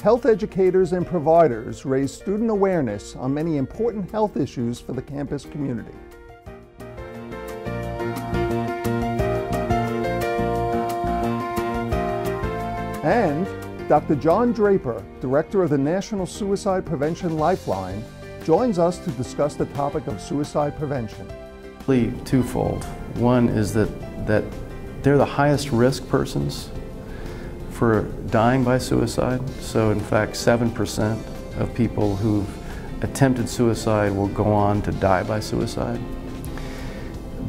health educators and providers raise student awareness on many important health issues for the campus community. And Dr. John Draper, Director of the National Suicide Prevention Lifeline, joins us to discuss the topic of suicide prevention. Really twofold. One is that, that they're the highest risk persons for dying by suicide. So in fact, 7% of people who've attempted suicide will go on to die by suicide.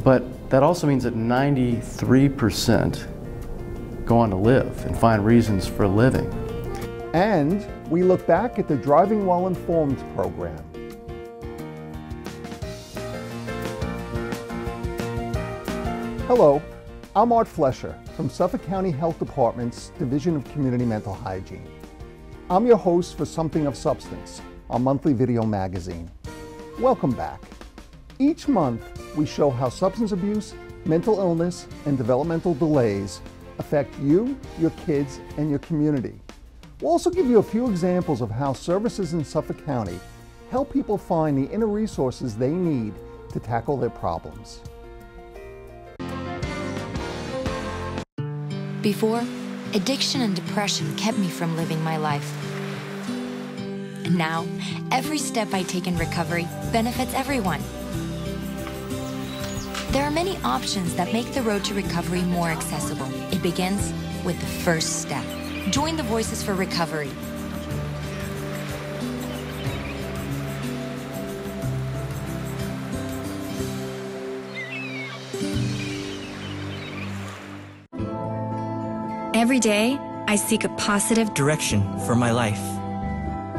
But that also means that 93% go on to live and find reasons for living. And we look back at the Driving While Informed program. Hello, I'm Art Flesher from Suffolk County Health Department's Division of Community Mental Hygiene. I'm your host for Something of Substance, our monthly video magazine. Welcome back. Each month, we show how substance abuse, mental illness, and developmental delays affect you, your kids, and your community. We'll also give you a few examples of how services in Suffolk County help people find the inner resources they need to tackle their problems. Before, addiction and depression kept me from living my life. And now, every step I take in recovery benefits everyone. There are many options that make the road to recovery more accessible. It begins with the first step. Join the Voices for Recovery. Every day, I seek a positive direction for my life.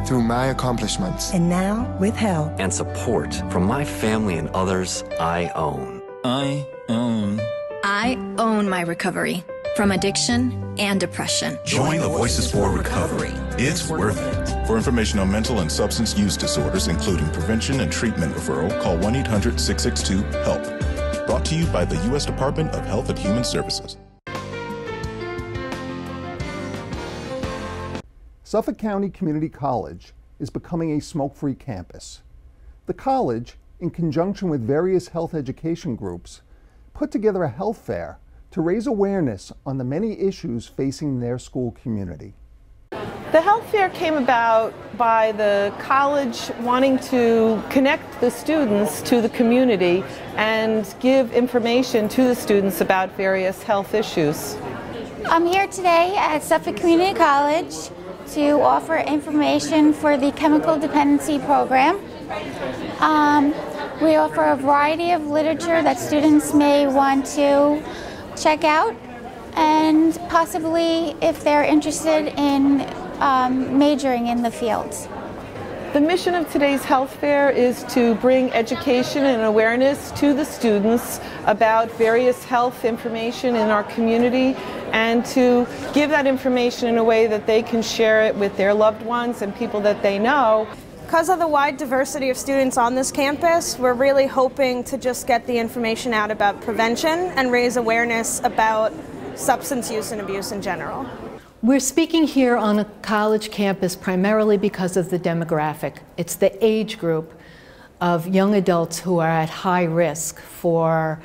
Through my accomplishments. And now, with help. And support from my family and others I own. I own. I own my recovery from addiction and depression. Join the Voices for Recovery. It's worth it. For information on mental and substance use disorders, including prevention and treatment referral, call 1 800 662 HELP. Brought to you by the U.S. Department of Health and Human Services. Suffolk County Community College is becoming a smoke free campus. The college, in conjunction with various health education groups, put together a health fair to raise awareness on the many issues facing their school community. The health fair came about by the college wanting to connect the students to the community and give information to the students about various health issues. I'm here today at Suffolk Community College to offer information for the chemical dependency program. Um, we offer a variety of literature that students may want to check out and possibly if they're interested in um, majoring in the field. The mission of today's health fair is to bring education and awareness to the students about various health information in our community and to give that information in a way that they can share it with their loved ones and people that they know. Because of the wide diversity of students on this campus, we're really hoping to just get the information out about prevention and raise awareness about substance use and abuse in general. We're speaking here on a college campus primarily because of the demographic. It's the age group of young adults who are at high risk for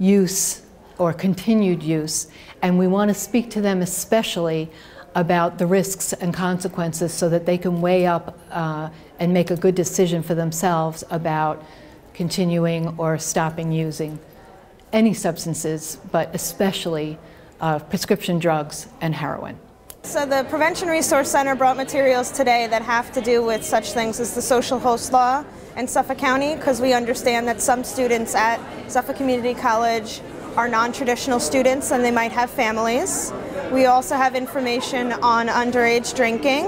use or continued use. And we want to speak to them especially about the risks and consequences so that they can weigh up uh, and make a good decision for themselves about continuing or stopping using any substances, but especially uh, prescription drugs and heroin. So the Prevention Resource Center brought materials today that have to do with such things as the social host law in Suffolk County because we understand that some students at Suffolk Community College are non-traditional students and they might have families. We also have information on underage drinking,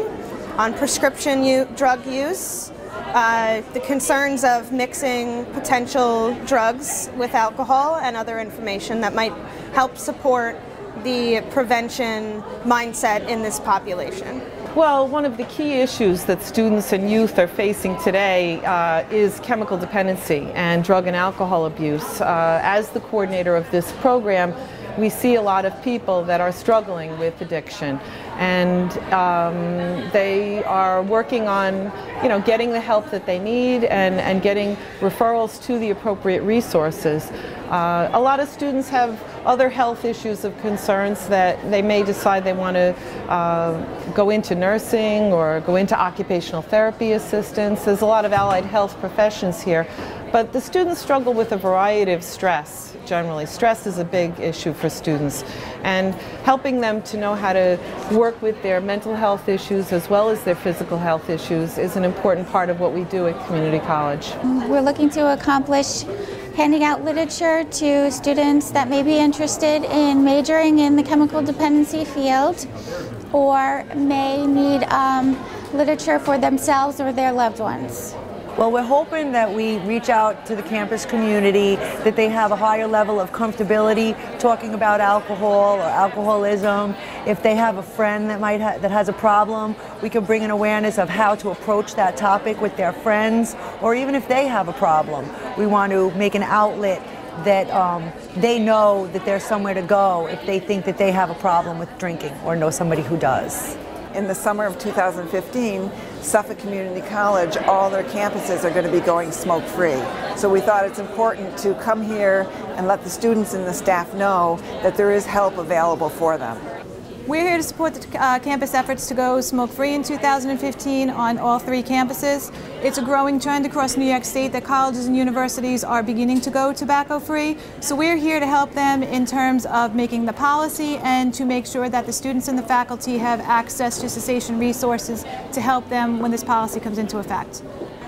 on prescription drug use, uh, the concerns of mixing potential drugs with alcohol and other information that might help support the prevention mindset in this population? Well, one of the key issues that students and youth are facing today uh, is chemical dependency and drug and alcohol abuse. Uh, as the coordinator of this program, we see a lot of people that are struggling with addiction and um, they are working on you know getting the help that they need and, and getting referrals to the appropriate resources. Uh, a lot of students have other health issues of concerns that they may decide they want to uh, go into nursing or go into occupational therapy assistance. There's a lot of allied health professions here. But the students struggle with a variety of stress generally. Stress is a big issue for students. And helping them to know how to work with their mental health issues as well as their physical health issues is an important part of what we do at community college. We're looking to accomplish handing out literature to students that may be interested in majoring in the chemical dependency field or may need um, literature for themselves or their loved ones. Well, we're hoping that we reach out to the campus community, that they have a higher level of comfortability talking about alcohol or alcoholism. If they have a friend that might ha that has a problem, we can bring an awareness of how to approach that topic with their friends, or even if they have a problem, we want to make an outlet that um, they know that there's somewhere to go if they think that they have a problem with drinking or know somebody who does. In the summer of 2015, Suffolk Community College, all their campuses are going to be going smoke free. So we thought it's important to come here and let the students and the staff know that there is help available for them. We're here to support the uh, campus efforts to go smoke-free in 2015 on all three campuses. It's a growing trend across New York State that colleges and universities are beginning to go tobacco-free. So we're here to help them in terms of making the policy and to make sure that the students and the faculty have access to cessation resources to help them when this policy comes into effect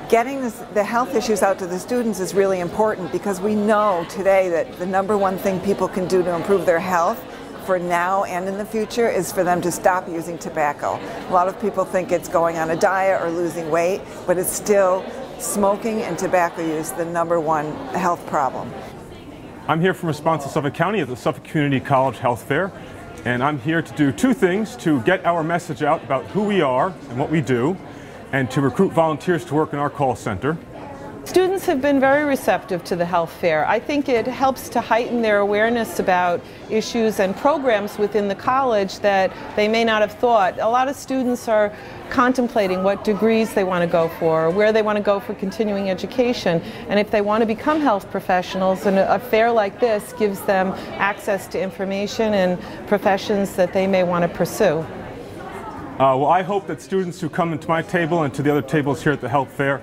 getting this, the health issues out to the students is really important because we know today that the number one thing people can do to improve their health for now and in the future is for them to stop using tobacco. A lot of people think it's going on a diet or losing weight, but it's still smoking and tobacco use the number one health problem. I'm here from Response to Suffolk County at the Suffolk Community College Health Fair, and I'm here to do two things to get our message out about who we are and what we do, and to recruit volunteers to work in our call center. Students have been very receptive to the health fair. I think it helps to heighten their awareness about issues and programs within the college that they may not have thought. A lot of students are contemplating what degrees they want to go for, where they want to go for continuing education, and if they want to become health professionals, and a fair like this gives them access to information and professions that they may want to pursue. Uh, well, I hope that students who come into my table and to the other tables here at the health fair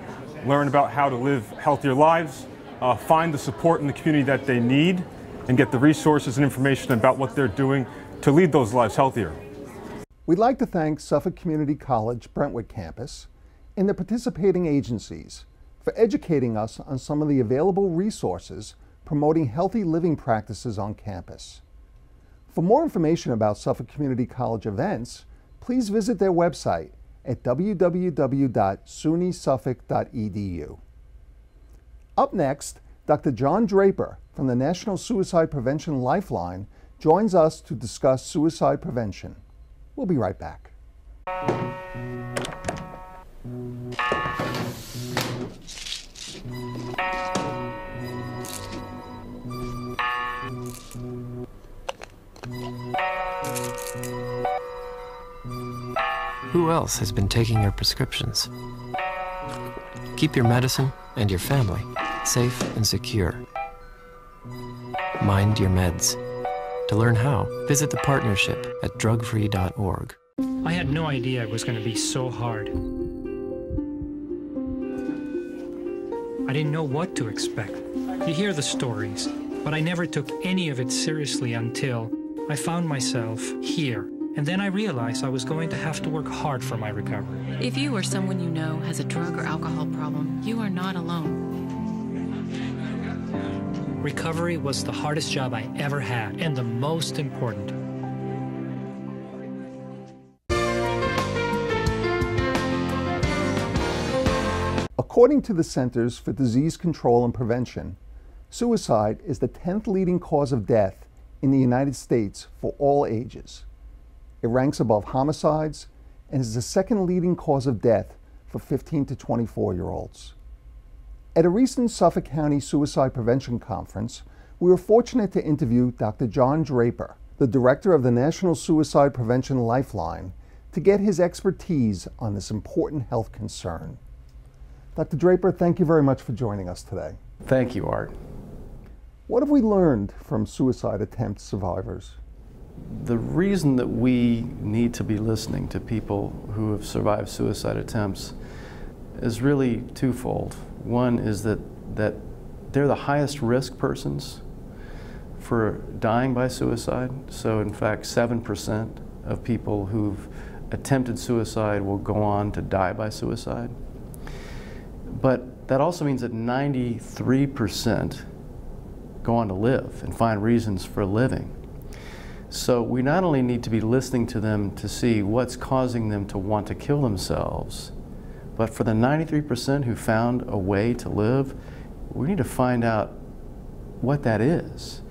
learn about how to live healthier lives, uh, find the support in the community that they need, and get the resources and information about what they're doing to lead those lives healthier. We'd like to thank Suffolk Community College Brentwood campus and the participating agencies for educating us on some of the available resources promoting healthy living practices on campus. For more information about Suffolk Community College events, please visit their website at www.sunysuffolk.edu. Up next, Dr. John Draper from the National Suicide Prevention Lifeline joins us to discuss suicide prevention. We'll be right back. Who else has been taking your prescriptions? Keep your medicine and your family safe and secure. Mind your meds. To learn how, visit the partnership at drugfree.org. I had no idea it was going to be so hard. I didn't know what to expect. You hear the stories, but I never took any of it seriously until I found myself here and then I realized I was going to have to work hard for my recovery. If you or someone you know has a drug or alcohol problem, you are not alone. Recovery was the hardest job I ever had and the most important. According to the Centers for Disease Control and Prevention, suicide is the 10th leading cause of death in the United States for all ages. It ranks above homicides and is the second leading cause of death for 15 to 24 year olds. At a recent Suffolk County Suicide Prevention Conference, we were fortunate to interview Dr. John Draper, the director of the National Suicide Prevention Lifeline, to get his expertise on this important health concern. Dr. Draper, thank you very much for joining us today. Thank you, Art. What have we learned from suicide attempt survivors? The reason that we need to be listening to people who have survived suicide attempts is really twofold. One is that, that they're the highest risk persons for dying by suicide. So, in fact, 7% of people who've attempted suicide will go on to die by suicide. But that also means that 93% go on to live and find reasons for living. So we not only need to be listening to them to see what's causing them to want to kill themselves, but for the 93% who found a way to live, we need to find out what that is.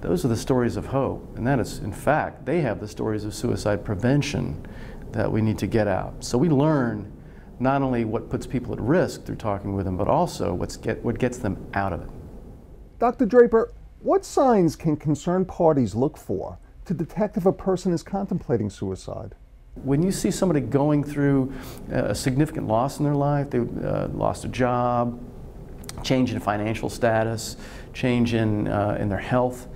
Those are the stories of hope. And that is, in fact, they have the stories of suicide prevention that we need to get out. So we learn not only what puts people at risk through talking with them, but also what's get, what gets them out of it. Dr. Draper, what signs can concerned parties look for to detect if a person is contemplating suicide? When you see somebody going through a significant loss in their life, they uh, lost a job, change in financial status, change in, uh, in their health,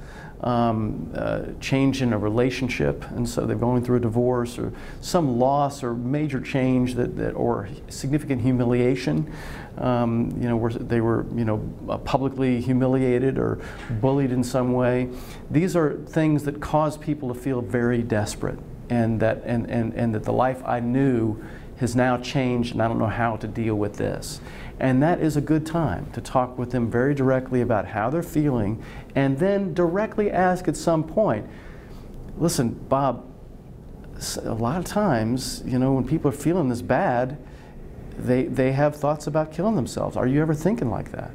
um, uh, change in a relationship, and so they're going through a divorce or some loss or major change that, that or significant humiliation. Um, you know, where they were, you know, uh, publicly humiliated or bullied in some way. These are things that cause people to feel very desperate, and that and, and, and that the life I knew has now changed, and I don't know how to deal with this. And that is a good time to talk with them very directly about how they're feeling and then directly ask at some point, listen, Bob, a lot of times, you know, when people are feeling this bad, they, they have thoughts about killing themselves. Are you ever thinking like that?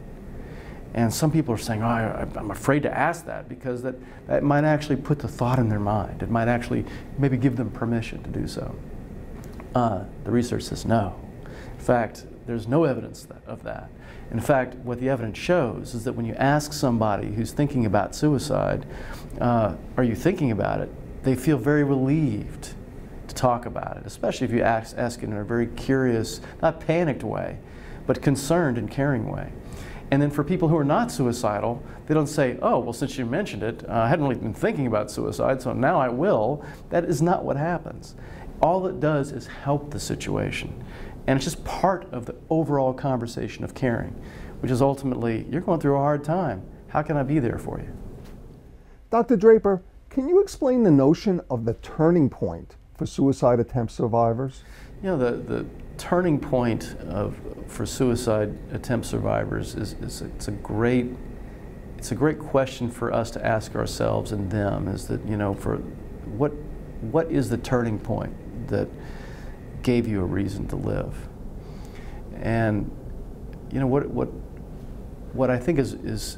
And some people are saying, oh, I, I'm afraid to ask that because that, that might actually put the thought in their mind. It might actually maybe give them permission to do so. Uh, the research says no. In fact, there's no evidence of that. In fact, what the evidence shows is that when you ask somebody who's thinking about suicide, uh, are you thinking about it? They feel very relieved to talk about it, especially if you ask, ask it in a very curious, not panicked way, but concerned and caring way. And then for people who are not suicidal, they don't say, oh, well, since you mentioned it, uh, I hadn't really been thinking about suicide, so now I will. That is not what happens. All it does is help the situation. And it's just part of the overall conversation of caring, which is ultimately, you're going through a hard time. How can I be there for you? Dr. Draper, can you explain the notion of the turning point for suicide attempt survivors? You know, the, the turning point of, for suicide attempt survivors is, is it's a great it's a great question for us to ask ourselves and them is that you know for what what is the turning point that gave you a reason to live. And you know what what what I think is is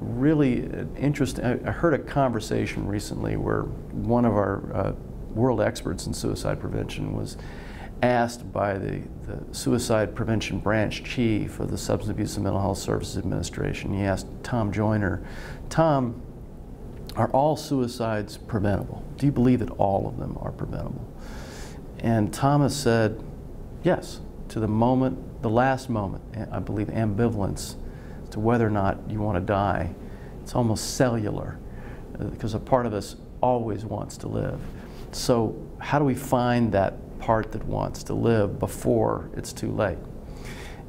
really interesting. I, heard a conversation recently where one of our uh, world experts in suicide prevention was asked by the, the suicide prevention branch chief of the Substance Abuse and Mental Health Services Administration. He asked Tom Joiner, Tom, are all suicides preventable? Do you believe that all of them are preventable? And Thomas said, yes, to the moment, the last moment, I believe ambivalence to whether or not you want to die. It's almost cellular because a part of us always wants to live. So how do we find that part that wants to live before it's too late?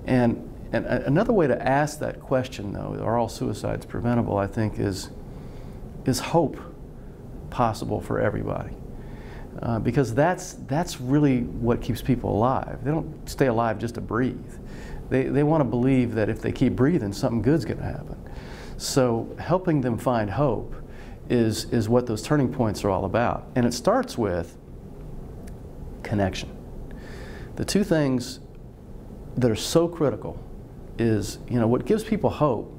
And, and another way to ask that question, though, are all suicides preventable, I think, is, is hope possible for everybody? Uh, because that's, that's really what keeps people alive. They don't stay alive just to breathe. They, they want to believe that if they keep breathing, something good's going to happen. So helping them find hope is, is what those turning points are all about. And it starts with connection. The two things that are so critical is, you know, what gives people hope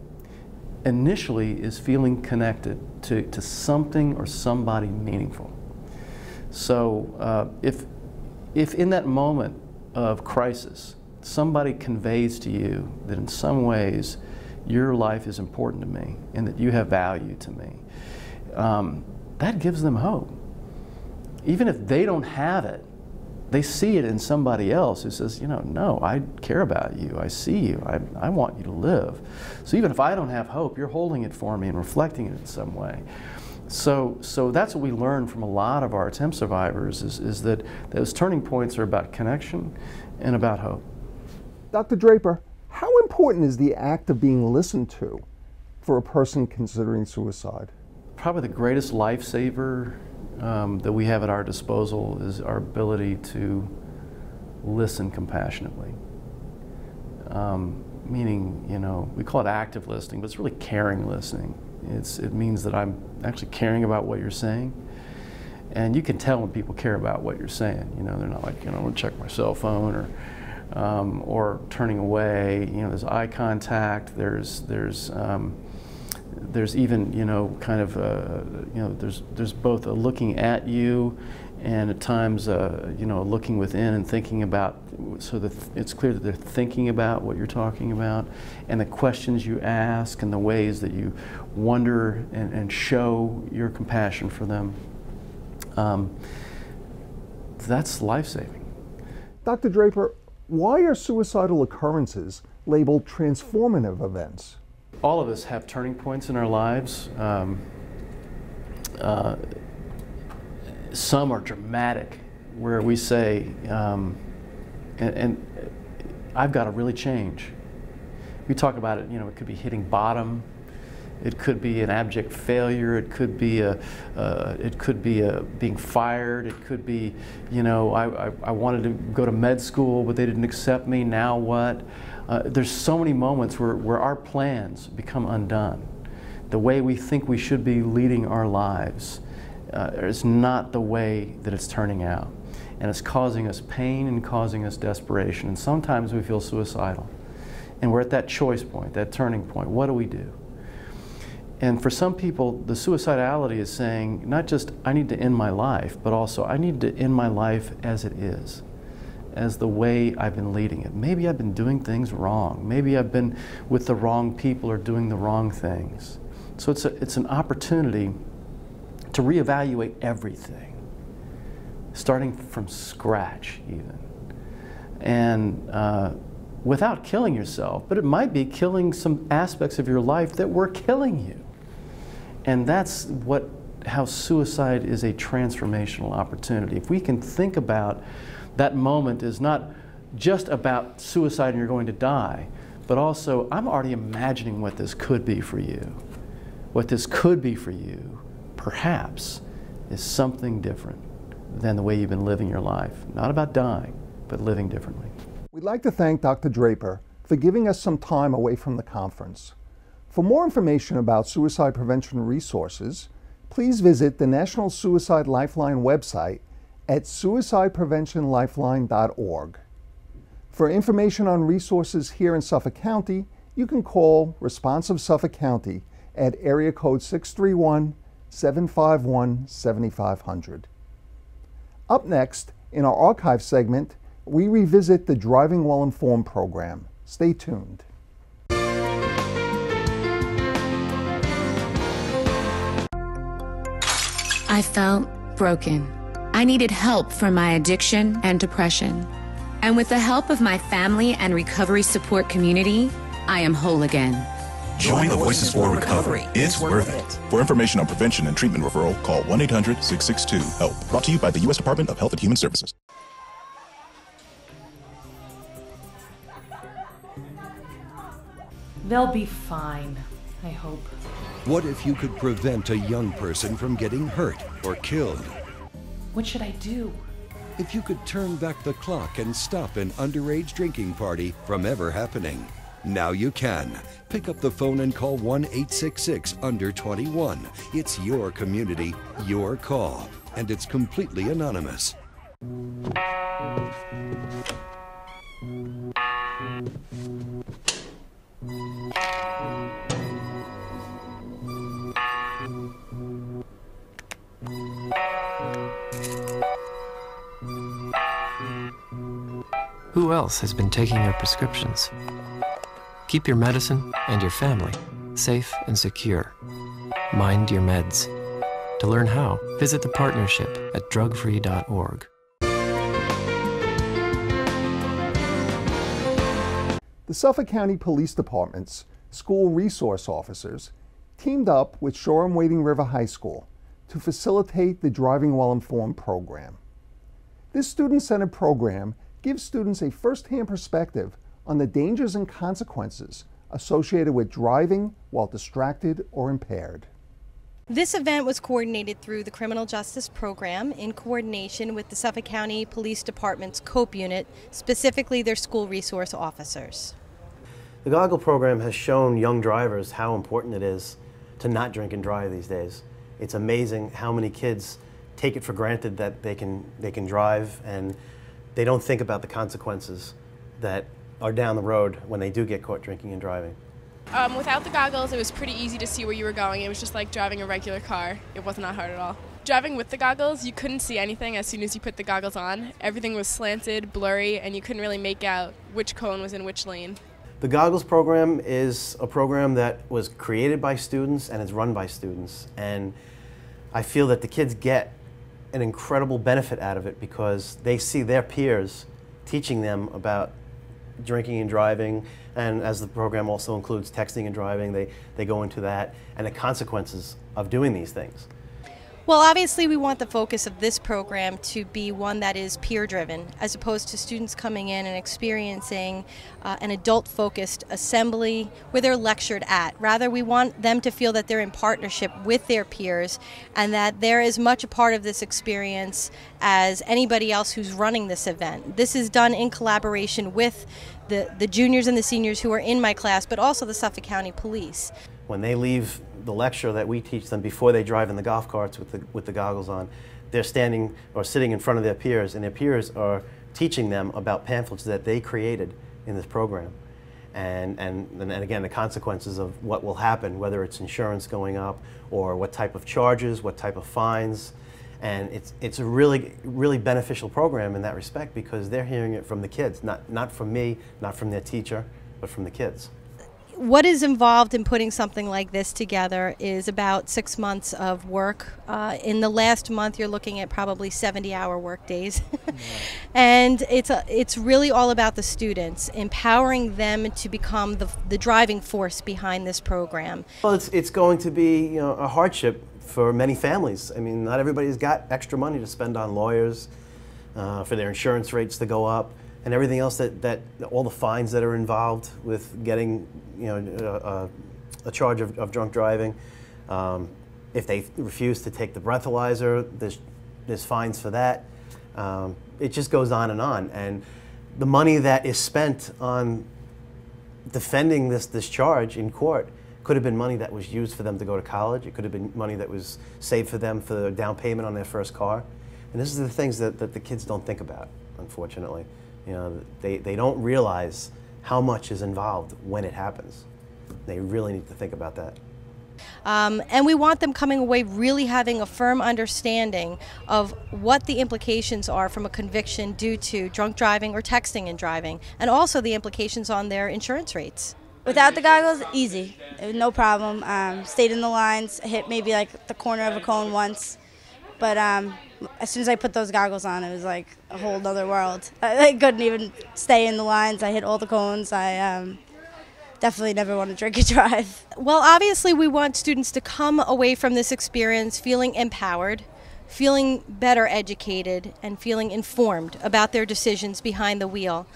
initially is feeling connected to, to something or somebody meaningful. So uh, if, if in that moment of crisis, somebody conveys to you that in some ways your life is important to me and that you have value to me, um, that gives them hope. Even if they don't have it, they see it in somebody else who says, you know, no, I care about you. I see you. I, I want you to live. So even if I don't have hope, you're holding it for me and reflecting it in some way. So, so that's what we learned from a lot of our attempt survivors is, is that those turning points are about connection and about hope. Dr. Draper, how important is the act of being listened to for a person considering suicide? Probably the greatest lifesaver um, that we have at our disposal is our ability to listen compassionately. Um, meaning, you know, we call it active listening, but it's really caring listening. It's, it means that I'm actually caring about what you're saying. And you can tell when people care about what you're saying. You know, they're not like, you know, I'm to check my cell phone or, um, or turning away. You know, there's eye contact. There's, there's, um, there's even, you know, kind of, uh, you know, there's, there's both a looking at you and at times, uh, you know, looking within and thinking about, so that it's clear that they're thinking about what you're talking about, and the questions you ask, and the ways that you wonder and, and show your compassion for them. Um, that's life saving. Dr. Draper, why are suicidal occurrences labeled transformative events? All of us have turning points in our lives. Um, uh, some are dramatic, where we say, um, and, and, I've got to really change. We talk about it, you know, it could be hitting bottom, it could be an abject failure, it could be a, uh, it could be a being fired, it could be, you know, I, I, I, wanted to go to med school, but they didn't accept me, now what? Uh, there's so many moments where, where our plans become undone. The way we think we should be leading our lives uh, is not the way that it's turning out. And it's causing us pain and causing us desperation. And sometimes we feel suicidal. And we're at that choice point, that turning point. What do we do? And for some people, the suicidality is saying not just I need to end my life, but also I need to end my life as it is, as the way I've been leading it. Maybe I've been doing things wrong. Maybe I've been with the wrong people or doing the wrong things. So it's, a, it's an opportunity to reevaluate everything, starting from scratch, even. And uh, without killing yourself, but it might be killing some aspects of your life that were killing you. And that's what how suicide is a transformational opportunity. If we can think about that moment as not just about suicide and you're going to die, but also I'm already imagining what this could be for you. What this could be for you perhaps is something different than the way you've been living your life. Not about dying, but living differently. We'd like to thank Dr. Draper for giving us some time away from the conference. For more information about suicide prevention resources, please visit the National Suicide Lifeline website at suicidepreventionlifeline.org. For information on resources here in Suffolk County, you can call Response of Suffolk County at area code 631 751 7500. Up next, in our archive segment, we revisit the Driving While Informed program. Stay tuned. I felt broken. I needed help for my addiction and depression. And with the help of my family and recovery support community, I am whole again. Join the Voices for Recovery. It's worth it. For information on prevention and treatment referral, call 1 800 662 HELP. Brought to you by the U.S. Department of Health and Human Services. They'll be fine, I hope. What if you could prevent a young person from getting hurt or killed? What should I do? If you could turn back the clock and stop an underage drinking party from ever happening. Now you can. Pick up the phone and call 1 866 Under 21. It's your community, your call, and it's completely anonymous. Who else has been taking your prescriptions? Keep your medicine and your family safe and secure. Mind your meds. To learn how, visit the partnership at drugfree.org. The Suffolk County Police Department's school resource officers teamed up with Shoreham Wading River High School to facilitate the Driving While Informed program. This student centered program gives students a first hand perspective on the dangers and consequences associated with driving while distracted or impaired. This event was coordinated through the Criminal Justice Program in coordination with the Suffolk County Police Department's COPE unit, specifically their school resource officers. The Goggle program has shown young drivers how important it is to not drink and drive these days. It's amazing how many kids take it for granted that they can, they can drive and they don't think about the consequences that are down the road when they do get caught drinking and driving. Um, without the goggles, it was pretty easy to see where you were going. It was just like driving a regular car. It wasn't that hard at all. Driving with the goggles, you couldn't see anything as soon as you put the goggles on. Everything was slanted, blurry, and you couldn't really make out which cone was in which lane. The Goggles program is a program that was created by students and is run by students. And I feel that the kids get an incredible benefit out of it because they see their peers teaching them about drinking and driving, and as the program also includes texting and driving, they, they go into that and the consequences of doing these things. Well, obviously, we want the focus of this program to be one that is peer driven, as opposed to students coming in and experiencing uh, an adult focused assembly where they're lectured at. Rather, we want them to feel that they're in partnership with their peers and that they're as much a part of this experience as anybody else who's running this event. This is done in collaboration with the, the juniors and the seniors who are in my class, but also the Suffolk County Police. When they leave the lecture that we teach them before they drive in the golf carts with the, with the goggles on, they're standing or sitting in front of their peers, and their peers are teaching them about pamphlets that they created in this program. And, and, and again, the consequences of what will happen, whether it's insurance going up or what type of charges, what type of fines. And it's, it's a really, really beneficial program in that respect because they're hearing it from the kids, not, not from me, not from their teacher, but from the kids what is involved in putting something like this together is about six months of work. Uh, in the last month, you're looking at probably 70 hour work days. and it's, a, it's really all about the students, empowering them to become the, the driving force behind this program. Well, it's, it's going to be you know, a hardship for many families. I mean, not everybody's got extra money to spend on lawyers, uh, for their insurance rates to go up and everything else that, that all the fines that are involved with getting you know a, a charge of, of, drunk driving. Um, if they refuse to take the breathalyzer, there's there's fines for that. Um, it just goes on and on, and the money that is spent on defending this this charge in court could have been money that was used for them to go to college. It could have been money that was saved for them for the down payment on their first car. And this is the things that, that the kids don't think about, unfortunately. You know, they, they don't realize how much is involved when it happens. They really need to think about that. Um, and we want them coming away really having a firm understanding of what the implications are from a conviction due to drunk driving or texting and driving, and also the implications on their insurance rates. Without the goggles, easy, no problem. Um, stayed in the lines, hit maybe like the corner of a cone once, but um, as soon as I put those goggles on, it was like a whole other world. I, I, couldn't even stay in the lines. I hit all the cones. I um, definitely never want to drink and drive. Well, obviously, we want students to come away from this experience feeling empowered, feeling better educated, and feeling informed about their decisions behind the wheel.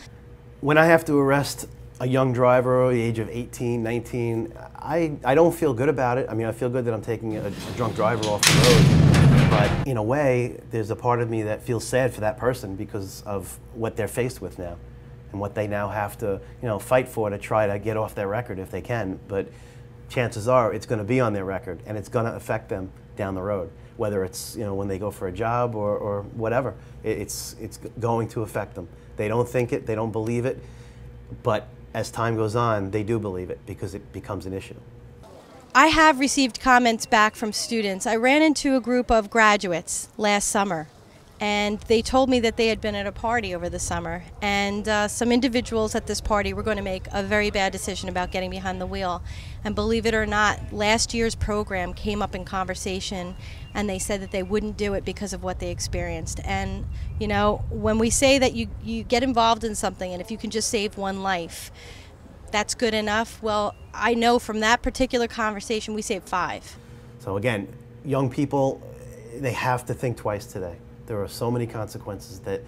When I have to arrest a young driver at the age of 18, 19, I, I don't feel good about it. I mean, I feel good that I'm taking a, a drunk driver off the road. But in a way, there's a part of me that feels sad for that person because of what they're faced with now and what they now have to, you know, fight for to try to get off their record if they can. But chances are it's going to be on their record and it's going to affect them down the road, whether it's, you know, when they go for a job or, or whatever. It's, it's going to affect them. They don't think it, they don't believe it, but as time goes on, they do believe it because it becomes an issue. I have received comments back from students. I ran into a group of graduates last summer, and they told me that they had been at a party over the summer and uh, some individuals at this party were going to make a very bad decision about getting behind the wheel and believe it or not last year's program came up in conversation and they said that they wouldn't do it because of what they experienced and you know when we say that you, you get involved in something and if you can just save one life that's good enough well i know from that particular conversation we saved five So again, young people, they have to think twice today. There are so many consequences that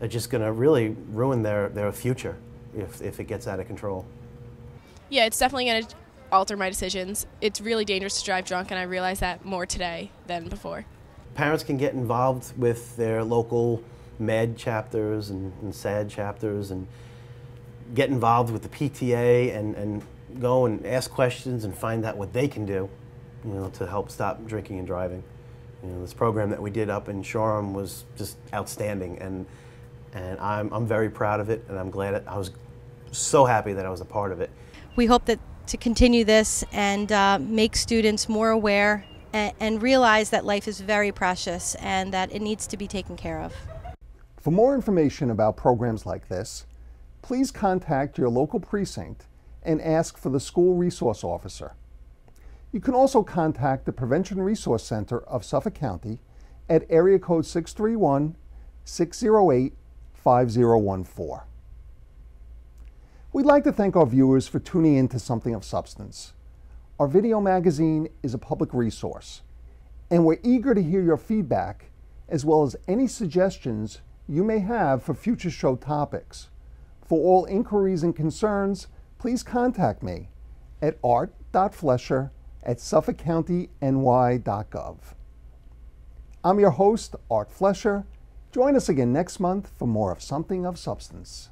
are just going to really ruin their, their future if, if it gets out of control. Yeah, it's definitely going to alter my decisions. It's really dangerous to drive drunk, and I realize that more today than before. Parents can get involved with their local MADD chapters and, and SADD chapters and get involved with the PTA and, and go and ask questions and find out what they can do, you know, to help stop drinking and driving. You know, this program that we did up in Shoreham was just outstanding, and and I'm, I'm very proud of it, and I'm glad it, I was so happy that I was a part of it. we hope that to continue this and uh, make students more aware and, and realize that life is very precious and that it needs to be taken care of. For more information about programs like this, please contact your local precinct and ask for the school resource officer. You can also contact the Prevention Resource Center of Suffolk County at area code 631 608 5014. We'd like to thank our viewers for tuning in to Something of Substance. Our video magazine is a public resource, and we're eager to hear your feedback as well as any suggestions you may have for future show topics. For all inquiries and concerns, please contact me at art.flesher at suffolkcountyny.gov. I'm your host, Art Flesher. Join us again next month for more of Something of Substance.